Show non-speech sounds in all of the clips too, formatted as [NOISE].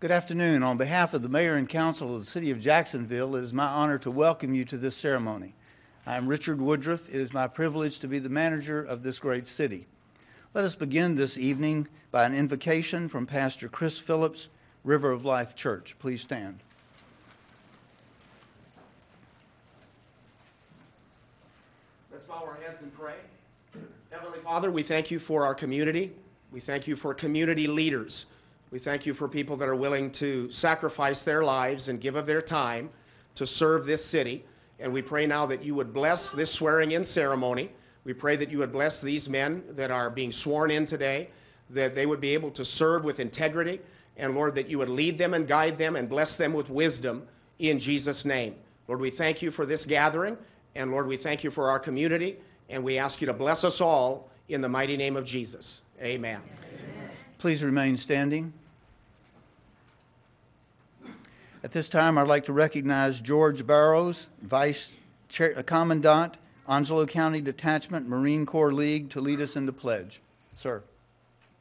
Good afternoon. On behalf of the mayor and council of the city of Jacksonville, it is my honor to welcome you to this ceremony. I am Richard Woodruff. It is my privilege to be the manager of this great city. Let us begin this evening by an invocation from Pastor Chris Phillips, River of Life Church. Please stand. Let's bow our heads and pray. Heavenly Father, we thank you for our community. We thank you for community leaders. We thank you for people that are willing to sacrifice their lives and give of their time to serve this city. And we pray now that you would bless this swearing in ceremony. We pray that you would bless these men that are being sworn in today, that they would be able to serve with integrity. And Lord, that you would lead them and guide them and bless them with wisdom in Jesus' name. Lord, we thank you for this gathering. And Lord, we thank you for our community. And we ask you to bless us all in the mighty name of Jesus. Amen. Please remain standing. At this time, I'd like to recognize George Barrows, Vice Chair- uh, Commandant, Onslow County Detachment, Marine Corps League, to lead us in the pledge. Sir,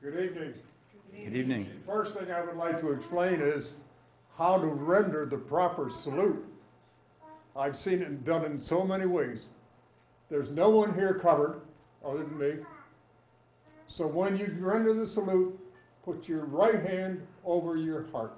Good evening. good evening. First thing I would like to explain is how to render the proper salute. I've seen it done in so many ways. There's no one here covered other than me. So when you render the salute, put your right hand over your heart.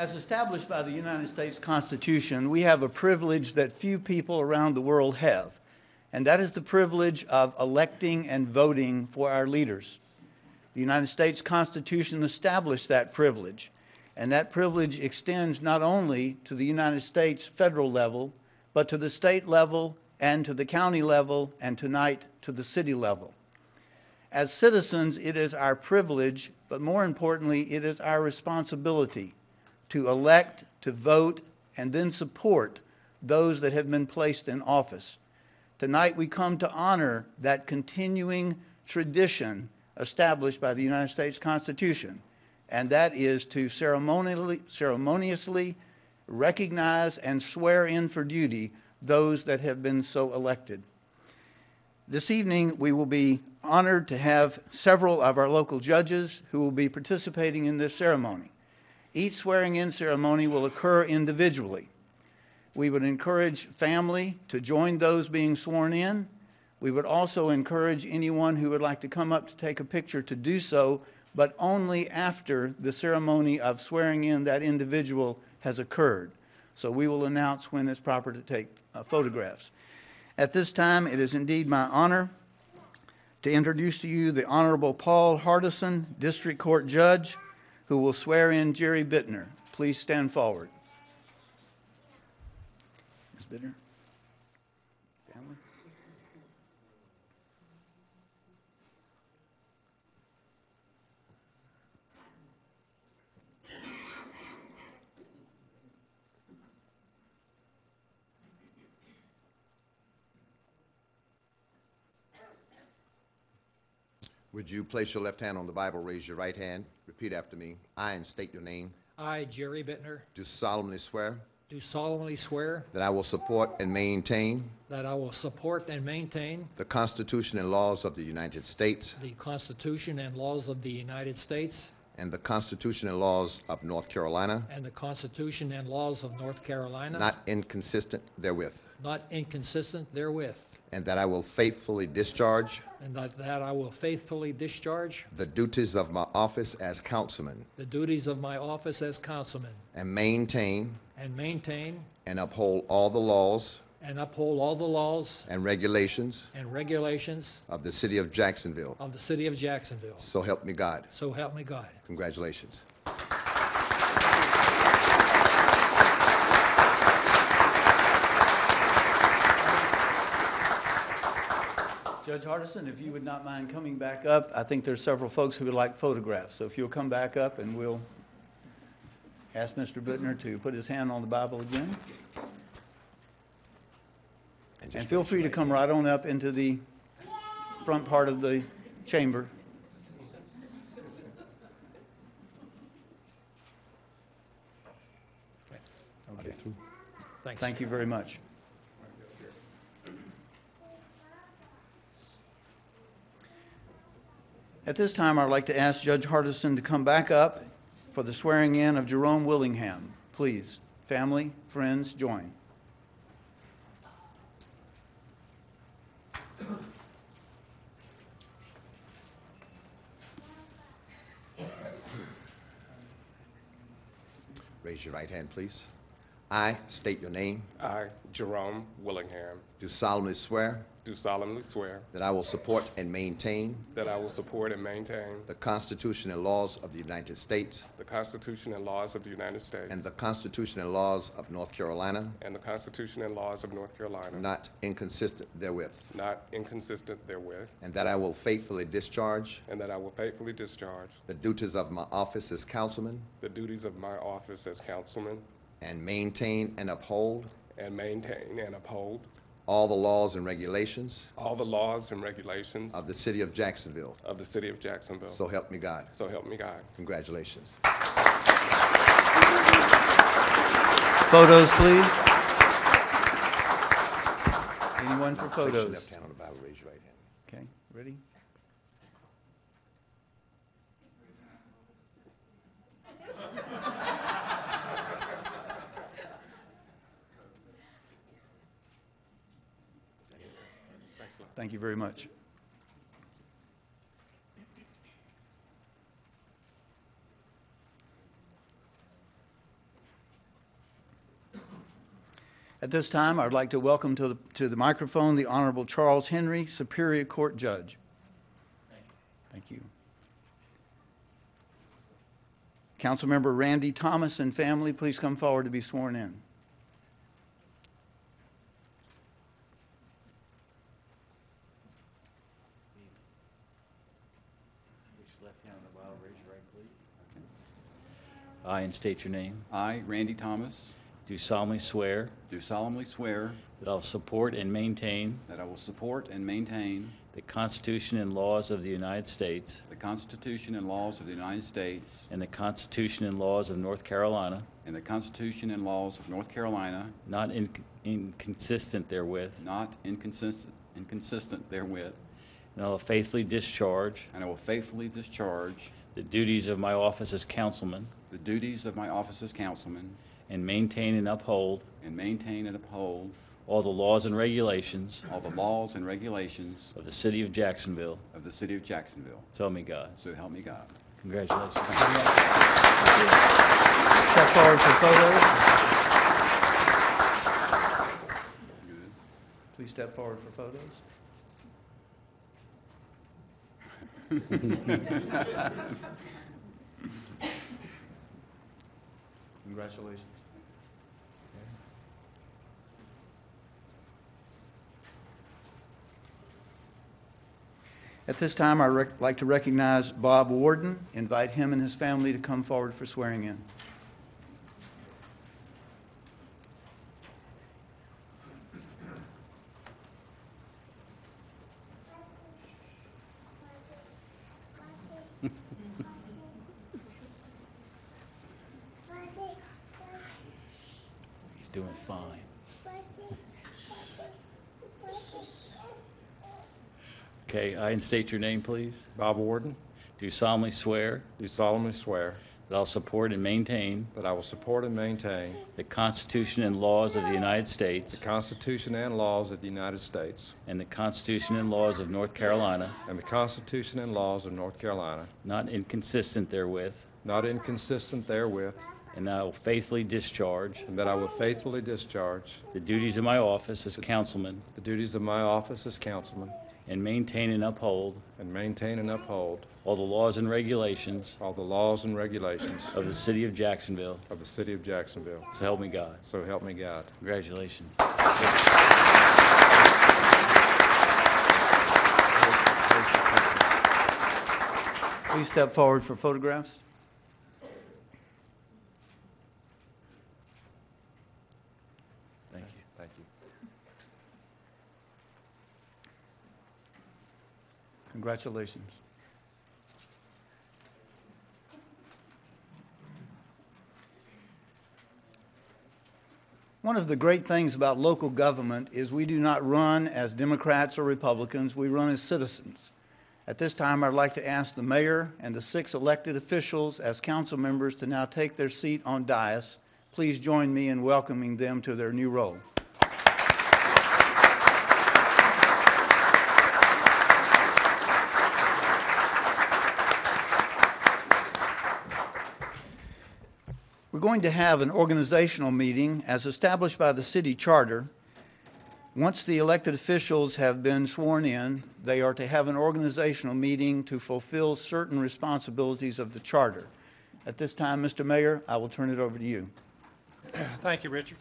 As established by the United States Constitution, we have a privilege that few people around the world have, and that is the privilege of electing and voting for our leaders. The United States Constitution established that privilege, and that privilege extends not only to the United States federal level, but to the state level and to the county level, and tonight to the city level. As citizens, it is our privilege, but more importantly, it is our responsibility to elect, to vote, and then support those that have been placed in office. Tonight, we come to honor that continuing tradition established by the United States Constitution, and that is to ceremonially, ceremoniously recognize and swear in for duty those that have been so elected. This evening, we will be honored to have several of our local judges who will be participating in this ceremony. Each swearing-in ceremony will occur individually. We would encourage family to join those being sworn in. We would also encourage anyone who would like to come up to take a picture to do so, but only after the ceremony of swearing in that individual has occurred. So we will announce when it's proper to take uh, photographs. At this time, it is indeed my honor to introduce to you the Honorable Paul Hardison, District Court Judge, who will swear in Jerry Bittner. Please stand forward. Ms. Bittner? Would you place your left hand on the Bible, raise your right hand, repeat after me. I, and state your name, I, Jerry Bittner, do solemnly swear do solemnly swear that I will support and maintain that I will support and maintain the Constitution and laws of the United States the Constitution and laws of the United States and the Constitution and laws of North Carolina, and the Constitution and laws of North Carolina, not inconsistent therewith, not inconsistent therewith, and that I will faithfully discharge and that that I will faithfully discharge the duties of my office as councilman the duties of my office as councilman and maintain and maintain and uphold all the laws and uphold all the laws and regulations and regulations of the city of Jacksonville. of the city of Jacksonville. So help me God. So help me God. Congratulations. Judge Hardison, if you would not mind coming back up, I think there's several folks who would like photographs. So if you'll come back up and we'll ask Mr. Bittner to put his hand on the Bible again. And just feel free to come right on up into the front part of the chamber. Okay. Thanks. Thank you very much. At this time, I'd like to ask Judge Hardison to come back up for the swearing in of Jerome Willingham. Please, family, friends, join. Raise your right hand, please. I state your name, I, Jerome Willingham, do solemnly swear do solemnly swear that I will support and maintain that I will support and maintain the Constitution and laws of the United States the Constitution and laws of the United States and the Constitution and laws of North Carolina, and the Constitution and laws of North Carolina, not inconsistent therewith, not inconsistent therewith, and that I will faithfully discharge and that I will faithfully discharge the duties of my office as councilman the duties of my office as councilman and maintain and uphold and maintain and uphold all the laws and regulations all the laws and regulations of the city of Jacksonville. of the city of Jacksonville. So help me God. So help me God. Congratulations. Photos, please. Anyone for Place photos? left hand on the Bible, raise your right hand. Okay, ready? Thank you very much. At this time, I'd like to welcome to the, to the microphone the Honorable Charles Henry, Superior Court Judge. Thank you. Councilmember Randy Thomas and family, please come forward to be sworn in. Place your left hand on the Bible, raise your right, please. I, and state your name, I, Randy Thomas, do solemnly swear do solemnly swear that I will support and maintain that I will support and maintain the Constitution and laws of the United States the Constitution and laws of the United States and the Constitution and laws of North Carolina, and the Constitution and laws of North Carolina, not in- inconsistent therewith, not inconsistent inconsistent therewith, and I will faithfully discharge and I will faithfully discharge the duties of my office as councilman the duties of my office as councilman and maintain and uphold and maintain and uphold all the laws and regulations all the laws and regulations of the city of Jacksonville. of the city of Jacksonville. So help me God. So help me God. Congratulations. Step forward for photos. Please step forward for photos. [LAUGHS] Congratulations. At this time, I'd like to recognize Bob Warden, invite him and his family to come forward for swearing in. Doing fine. Okay, I, state your name, please. Bob Warden, Do solemnly swear do solemnly swear that I'll support and maintain that I will support and maintain the Constitution and laws of the United States the Constitution and laws of the United States and the Constitution and laws of North Carolina, and the Constitution and laws of North Carolina, not inconsistent therewith, not inconsistent therewith, and that I will faithfully discharge and that I will faithfully discharge the duties of my office as councilman the duties of my office as councilman and maintain and uphold and maintain and uphold all the laws and regulations all the laws and regulations of the city of Jacksonville. of the city of Jacksonville. So help me God. So help me God. Congratulations. Please step forward for photographs. Congratulations. One of the great things about local government is we do not run as Democrats or Republicans, we run as citizens. At this time, I'd like to ask the mayor and the six elected officials as council members to now take their seat on dais. Please join me in welcoming them to their new role. We're going to have an organizational meeting as established by the city charter. Once the elected officials have been sworn in, they are to have an organizational meeting to fulfill certain responsibilities of the charter. At this time, Mr. Mayor, I will turn it over to you. Thank you, Richard.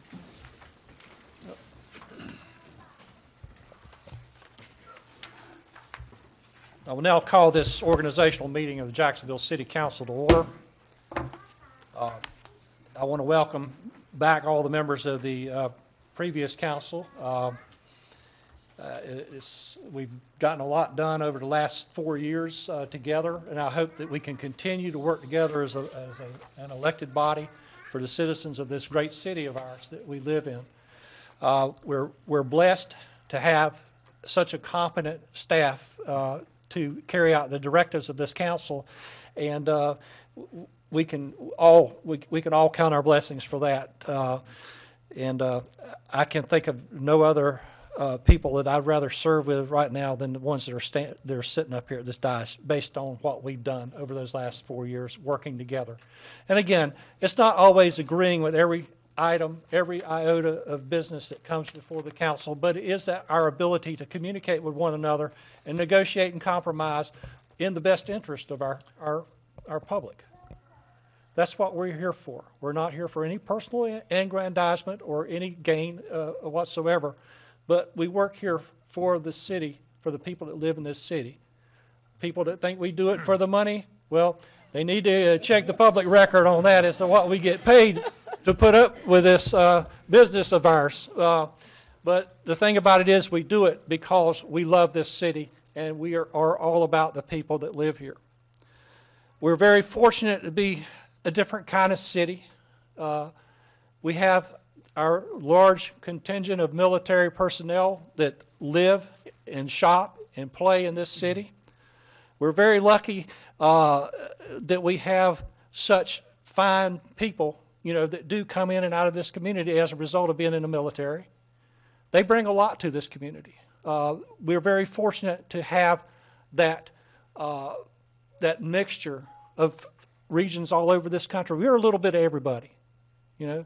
I will now call this organizational meeting of the Jacksonville City Council to order. Uh, I want to welcome back all the members of the uh, previous council. Uh, uh, we've gotten a lot done over the last four years uh, together, and I hope that we can continue to work together as a, as a- an elected body for the citizens of this great city of ours that we live in. Uh, We're, we're blessed to have such a competent staff uh, to carry out the directives of this council, and uh, we can all, we we can all count our blessings for that. Uh, And uh, I can think of no other uh, people that I'd rather serve with right now than the ones that are sta- that are sitting up here at this dais, based on what we've done over those last four years, working together. And again, it's not always agreeing with every item, every iota of business that comes before the council, but it is that our ability to communicate with one another and negotiate and compromise in the best interest of our, our, our public. That's what we're here for. We're not here for any personal aggrandizement or any gain uh, whatsoever, but we work here for the city, for the people that live in this city. People that think we do it for the money, well, they need to uh, check the public record on that as to what we get paid to put up with this uh, business of ours. Uh, But the thing about it is, we do it because we love this city and we are, are all about the people that live here. We're very fortunate to be a different kind of city. Uh, We have our large contingent of military personnel that live and shop and play in this city. We're very lucky uh, that we have such fine people, you know, that do come in and out of this community as a result of being in the military. They bring a lot to this community. Uh, We're very fortunate to have that, uh, that mixture of regions all over this country. We're a little bit of everybody, you know.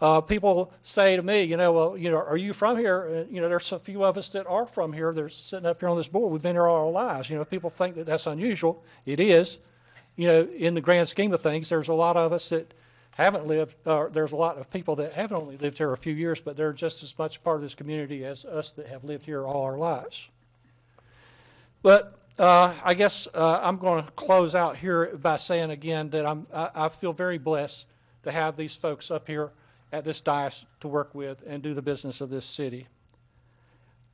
Uh, people say to me, you know, well, you know, are you from here? Uh, you know, there's a few of us that are from here. They're sitting up here on this board. We've been here all our lives. You know, people think that that's unusual. It is. You know, in the grand scheme of things, there's a lot of us that haven't lived, or there's a lot of people that haven't only lived here a few years, but they're just as much part of this community as us that have lived here all our lives. But uh, I guess uh, I'm going to close out here by saying again that I'm, I, I feel very blessed to have these folks up here at this dais to work with and do the business of this city.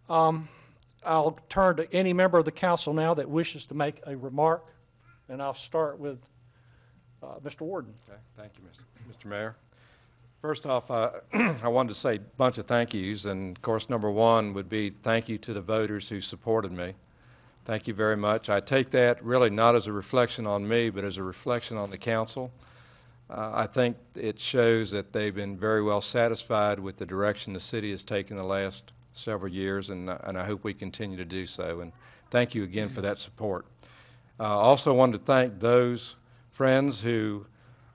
Um, I'll turn to any member of the council now that wishes to make a remark, and I'll start with uh, Mr. Warden. Okay, thank you, Mr. Mr. Mayor. First off, uh, [CLEARS THROAT] I wanted to say a bunch of thank yous, and of course, number one would be thank you to the voters who supported me. Thank you very much. I take that really not as a reflection on me, but as a reflection on the council. Uh, I think it shows that they've been very well satisfied with the direction the city has taken the last several years, and, and I hope we continue to do so. And thank you again for that support. Uh, also wanted to thank those friends who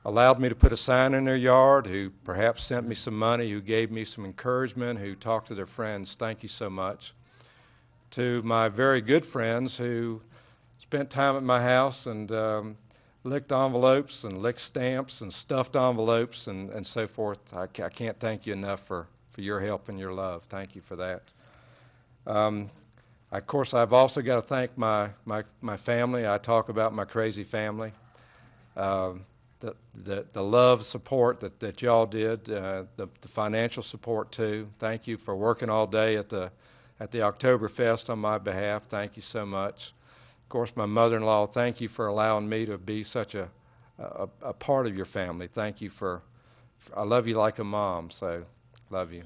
allowed me to put a sign in their yard, who perhaps sent me some money, who gave me some encouragement, who talked to their friends. Thank you so much. To my very good friends who spent time at my house and um, licked envelopes and licked stamps and stuffed envelopes and, and so forth. I, I can't thank you enough for, for your help and your love. Thank you for that. Um, of course, I've also got to thank my, my, my family. I talk about my crazy family. Um, the, the, the love, support that, that y'all did, uh, the, the financial support too. Thank you for working all day at the, at the Oktoberfest on my behalf. Thank you so much. Of course, my mother-in-law, thank you for allowing me to be such a, a, a part of your family. Thank you for, I love you like a mom, so love you.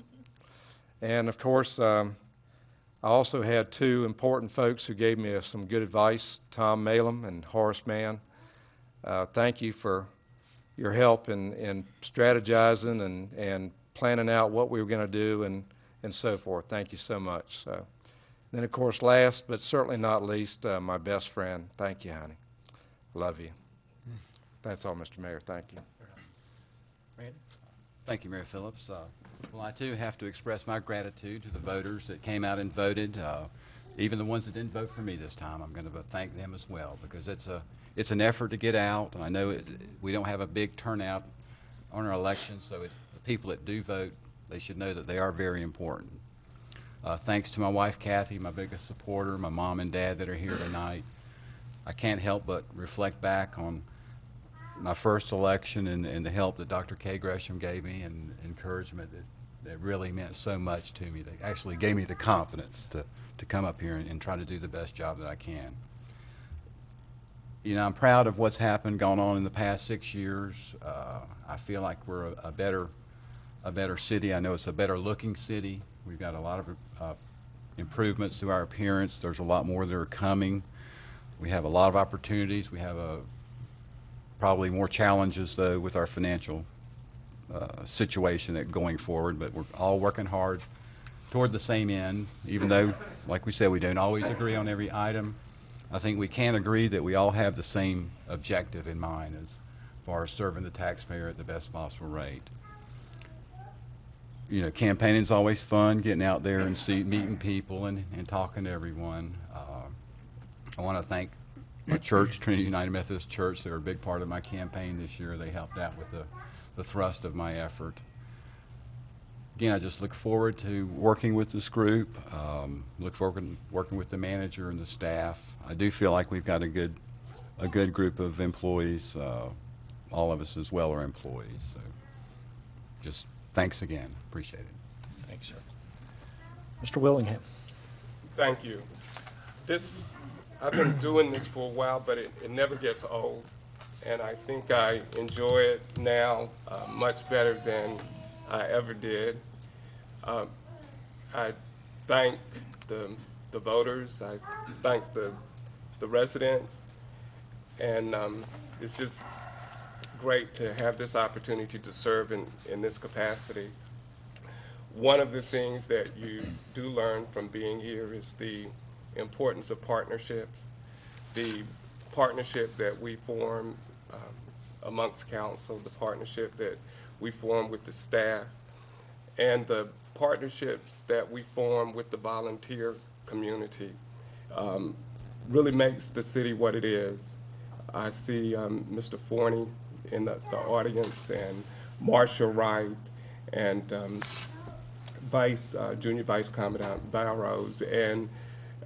And of course, um, I also had two important folks who gave me some good advice, Tom Malum and Horace Mann. Uh, thank you for your help in, in strategizing and, and planning out what we were going to do and, and so forth. Thank you so much. So, then, of course, last but certainly not least, uh, my best friend. Thank you, honey. Love you. That's all, Mr. Mayor. Thank you. Randy? Thank you, Mayor Phillips. Uh, Well, I too have to express my gratitude to the voters that came out and voted, uh, even the ones that didn't vote for me this time. I'm going to thank them as well, because it's a, it's an effort to get out. I know it- we don't have a big turnout on our elections, so it- the people that do vote, they should know that they are very important. Uh, Thanks to my wife Kathy, my biggest supporter, my mom and dad that are here tonight. I can't help but reflect back on my first election and, and the help that Dr. Kay Gresham gave me and encouragement that, that really meant so much to me. They actually gave me the confidence to, to come up here and, and try to do the best job that I can. You know, I'm proud of what's happened, gone on in the past six years. Uh, I feel like we're a, a better, a better city. I know it's a better looking city. We've got a lot of uh, improvements to our appearance. There's a lot more that are coming. We have a lot of opportunities. We have a, probably more challenges, though, with our financial uh, situation that going forward, but we're all working hard toward the same end, even though, like we said, we don't always agree on every item. I think we can agree that we all have the same objective in mind as far as serving the taxpayer at the best possible rate. You know, campaigning is always fun, getting out there and see, meeting people and, and talking to everyone. Uh, I want to thank my church, Trinity United Methodist Church. They were a big part of my campaign this year. They helped out with the, the thrust of my effort. Again, I just look forward to working with this group, um, look forward to working with the manager and the staff. I do feel like we've got a good, a good group of employees. Uh, all of us as well are employees. So just thanks again. Appreciate it. Thanks, sir. Mr. Willingham? Thank you. This, I've been doing this for a while, but it, it never gets old. And I think I enjoy it now uh, much better than I ever did. Um, I thank the, the voters, I thank the, the residents, and um, it's just great to have this opportunity to serve in, in this capacity. One of the things that you do learn from being here is the importance of partnerships. The partnership that we form um, amongst council, the partnership that we form with the staff, and the partnerships that we form with the volunteer community um, really makes the city what it is. I see um, Mr. Forney in the, the audience and Marshall Wright and um, Vice, uh, Junior Vice Commandant Barrows, and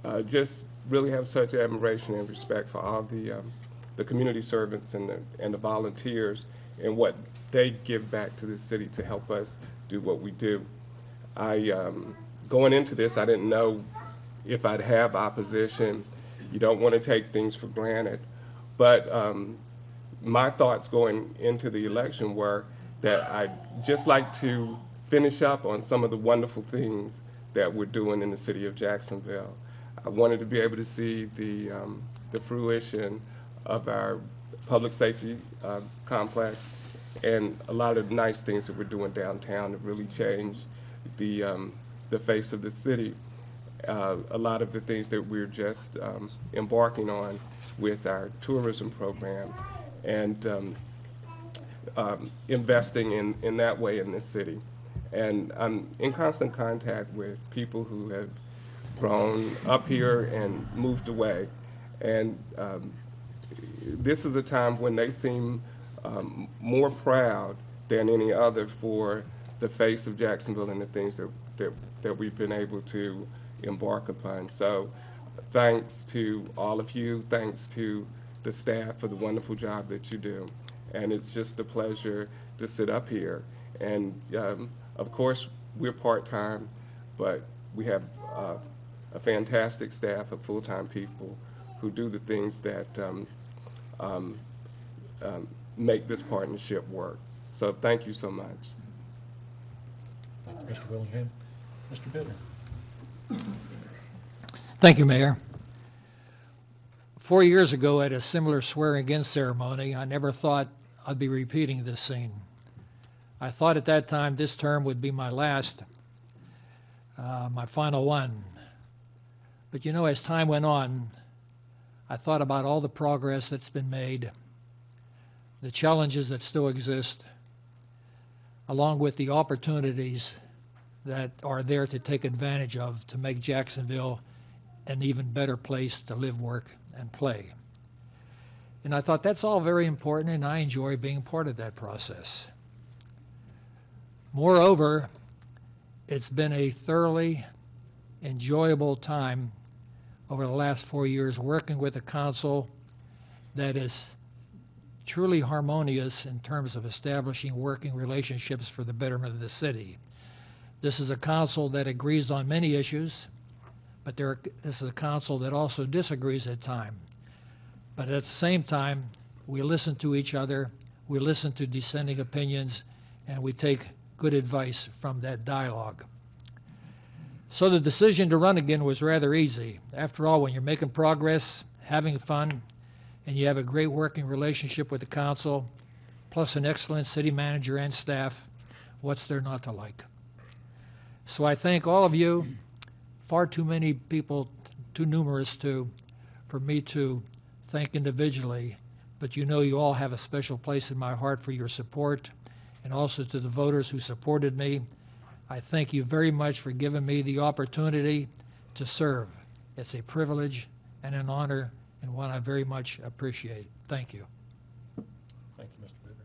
uh, just really have such admiration and respect for all the, um, the community servants and the, and the volunteers and what they give back to the city to help us do what we do. I, um, going into this, I didn't know if I'd have opposition. You don't want to take things for granted. But um, my thoughts going into the election were that I'd just like to finish up on some of the wonderful things that we're doing in the city of Jacksonville. I wanted to be able to see the, um, the fruition of our public safety uh, complex and a lot of nice things that we're doing downtown to really change the, um, the face of the city. Uh, a lot of the things that we're just um, embarking on with our tourism program and um, um, investing in, in that way in this city. And I'm in constant contact with people who have grown up here and moved away. And um, this is a time when they seem um, more proud than any other for the face of Jacksonville and the things that, that, that we've been able to embark upon. So thanks to all of you, thanks to the staff for the wonderful job that you do. And it's just a pleasure to sit up here. And um, of course, we're part-time, but we have uh, a fantastic staff of full-time people who do the things that um, um, um, make this partnership work. So thank you so much. Thank you, Mr. Willingham. Mr. Bittner. Thank you, Mayor. Four years ago, at a similar swearing-in ceremony, I never thought I'd be repeating this scene. I thought at that time this term would be my last, uh, my final one. But you know, as time went on, I thought about all the progress that's been made, the challenges that still exist, along with the opportunities that are there to take advantage of to make Jacksonville an even better place to live, work, and play. And I thought that's all very important, and I enjoy being part of that process. Moreover, it's been a thoroughly enjoyable time over the last four years working with a council that is truly harmonious in terms of establishing working relationships for the betterment of the city. This is a council that agrees on many issues, but there, this is a council that also disagrees at times. But at the same time, we listen to each other, we listen to dissenting opinions, and we take good advice from that dialogue. So the decision to run again was rather easy. After all, when you're making progress, having fun, and you have a great working relationship with the council, plus an excellent city manager and staff, what's there not to like? So I thank all of you, far too many people, too numerous to, for me to thank individually, but you know you all have a special place in my heart for your support, and also to the voters who supported me. I thank you very much for giving me the opportunity to serve. It's a privilege and an honor, and one I very much appreciate. Thank you. Thank you, Mr. Bittner.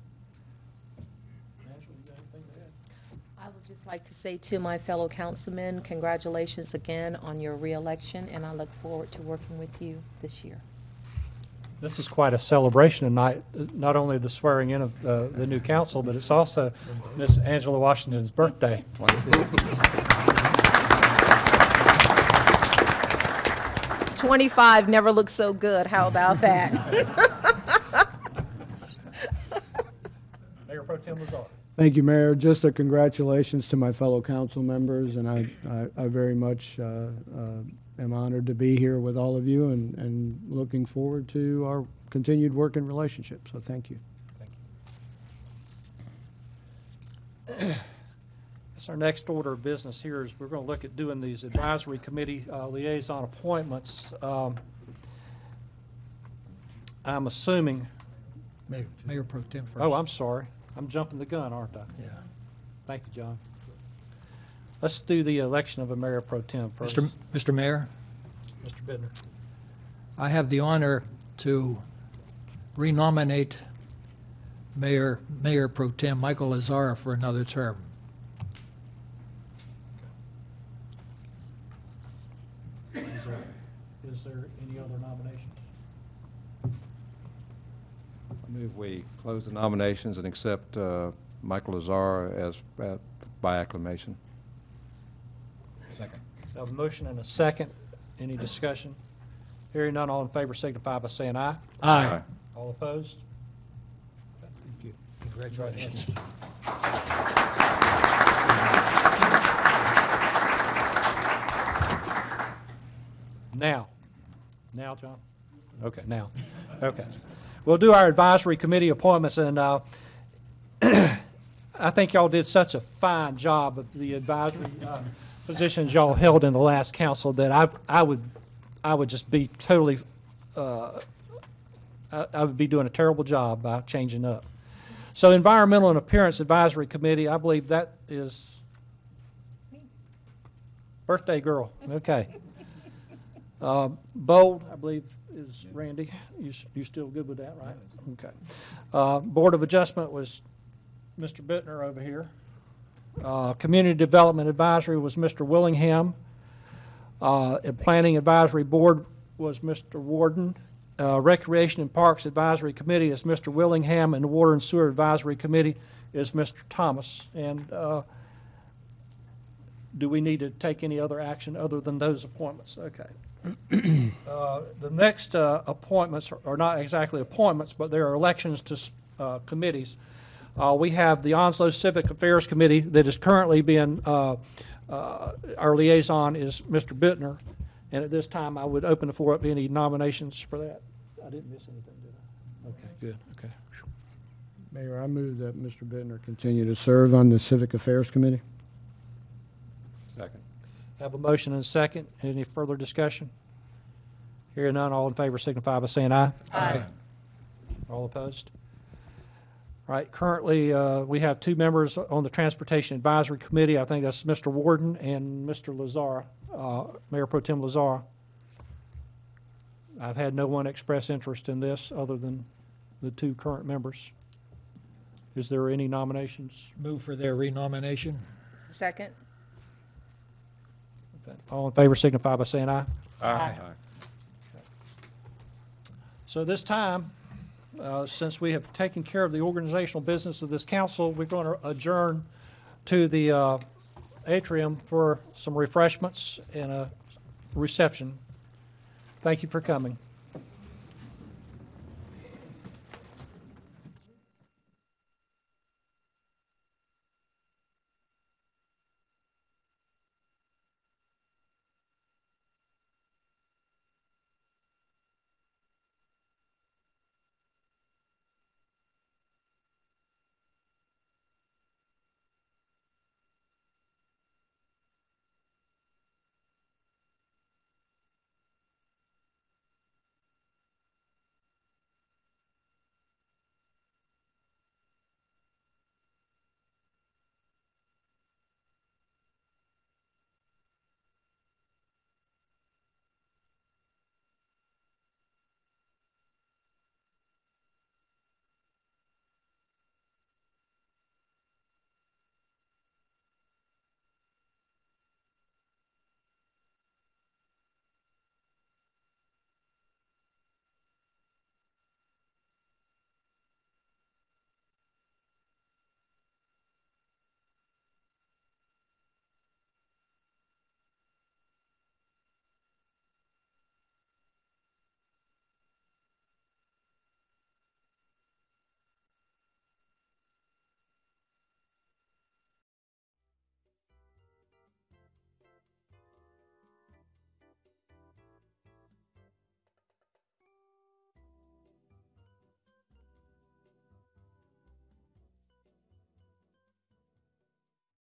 Angela, you got anything to add? I would just like to say to my fellow councilmen, congratulations again on your reelection, and I look forward to working with you this year. This is quite a celebration tonight, not only the swearing in of uh, the new council, but it's also Miss Angela Washington's birthday. Twenty-five never looked so good, how about that? [LAUGHS] Mayor Pro Tem Lazar. Thank you, Mayor. Just a congratulations to my fellow council members, and I, I, I very much uh, uh, am honored to be here with all of you and, and looking forward to our continued working relationship. So thank you. That's our next order of business here is we're going to look at doing these advisory committee uh, liaison appointments. Um, I'm assuming, Mayor, Mayor Pro Tem first. oh, I'm sorry. I'm jumping the gun, aren't I? Yeah. Thank you, John. Let's do the election of a mayor pro tem first. Mr. Mr. Mayor, Mr. Bittner. I have the honor to renominate Mayor, Mayor Pro Tem Michael Lazzara for another term. Is there, is there any other nominations? I move we close the nominations and accept uh, Michael Lazar as, uh, by acclamation. Second. So I have a motion and a second. Any discussion? Hearing none, all in favor signify by saying aye. Aye. All opposed? Thank you. Congratulations. Now, now, John? Okay, now, okay. We'll do our advisory committee appointments, and uh, [CLEARS THROAT] I think y'all did such a fine job of the advisory uh, positions y'all held in the last council that I, I would, I would just be totally, uh, I I would be doing a terrible job by changing up. So Environmental and Appearance Advisory Committee, I believe that is birthday girl, okay. Uh, Bold, I believe, is Randy. You, s- you still good with that, right? Okay. Uh, Board of Adjustment was Mr. Bittner over here. Uh, Community Development Advisory was Mr. Willingham. Uh, and Planning Advisory Board was Mr. Warden. Uh, Recreation and Parks Advisory Committee is Mr. Willingham, and the Water and Sewer Advisory Committee is Mr. Thomas. And uh, do we need to take any other action other than those appointments? Okay. Uh, The next uh, appointments are- are not exactly appointments, but they are elections to s- uh, committees. Uh, We have the Onslow Civic Affairs Committee that is currently being, uh, uh, our liaison is Mr. Bittner. And at this time, I would open the floor up to any nominations for that. I didn't miss anything, did I? Okay, good, okay. Mayor, I move that Mr. Bittner continue to serve on the Civic Affairs Committee. Second. Have a motion and a second. Any further discussion? Hearing none, all in favor signify by saying aye. Aye. All opposed? All right, currently, uh, we have two members on the Transportation Advisory Committee. I think that's Mr. Warden and Mr. Lazzara, uh, Mayor Pro Tem Lazzara. I've had no one express interest in this other than the two current members. Is there any nominations? Move for their renomination. Second? All in favor signify by saying aye. Aye. So this time, uh, since we have taken care of the organizational business of this council, we're going to adjourn to the uh, atrium for some refreshments and a reception. Thank you for coming.